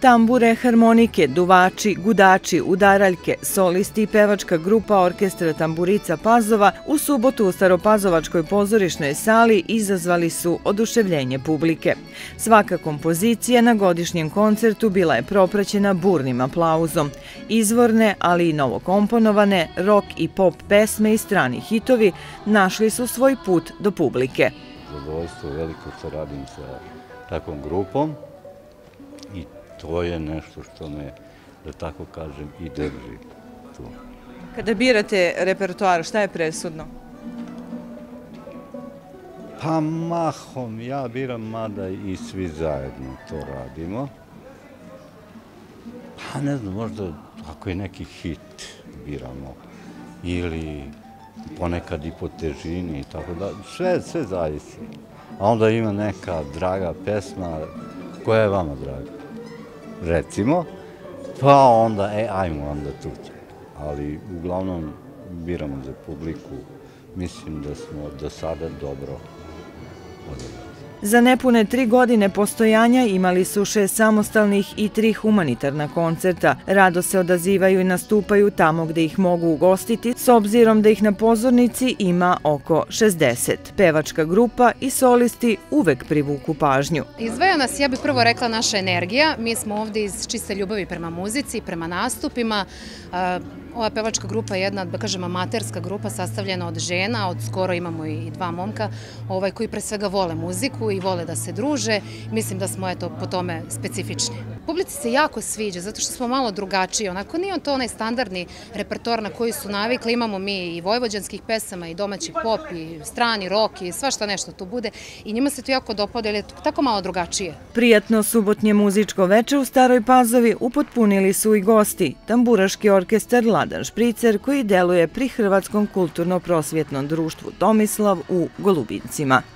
Tambure, harmonike, duvači, gudači, udaraljke, solisti i pevačka grupa orkestra Tamburica Pazova u subotu u Staropazovačkoj pozorišnoj sali izazvali su oduševljenje publike. Svaka kompozicija na godišnjem koncertu bila je propraćena burnim aplauzom. Izvorne, ali i novokomponovane, rock i pop pesme i strani hitovi našli su svoj put do publike. Zadovoljstvo veliko što radim sa takvom grupom i to je nešto što me, da tako kažem, i drži tu. Kada birate repertoar, šta je presudno? Pa mahom, ja biram mada i svi zajedno to radimo. Pa ne znam, možda ako je neki hit biramo ili ponekad i po težini i tako da, sve, sve zavisi. A onda ima neka draga pesma, koja je vama draga? Recimo, pa onda, e, ajmo onda tu. Ali uglavnom biramo za publiku, mislim da smo do sada dobro odabrali. Za nepune tri godine postojanja imali su šest samostalnih i tri humanitarna koncerta. Rado se odazivaju i nastupaju tamo gde ih mogu ugostiti, s obzirom da ih na pozornici ima oko 60. Pevačka grupa i solisti uvek privuku pažnju. Izvaja nas, ja bih prvo rekla, naša energija. Mi smo ovdje iz čiste ljubavi prema muzici, prema nastupima. Ova pevačka grupa je jedna, da kažem, amaterska grupa sastavljena od žena, od skoro imamo i dva momka ovaj, koji pre svega vole muziku i vole da se druže. Mislim da smo eto, po tome specifični. Publici se jako sviđa zato što smo malo drugačiji. Onako nije on to onaj standardni repertoar na koji su navikli. Imamo mi i vojvođanskih pesama i domaći pop i strani rock i svašta nešto tu bude. I njima se to jako dopada jer je tako malo drugačije. Prijatno subotnje muzičko veče u Staroj Pazovi upotpunili su i gosti. Tamburaški orkestar Ladan Špricer koji deluje pri Hrvatskom kulturno-prosvjetnom društvu Tomislav u Golubincima.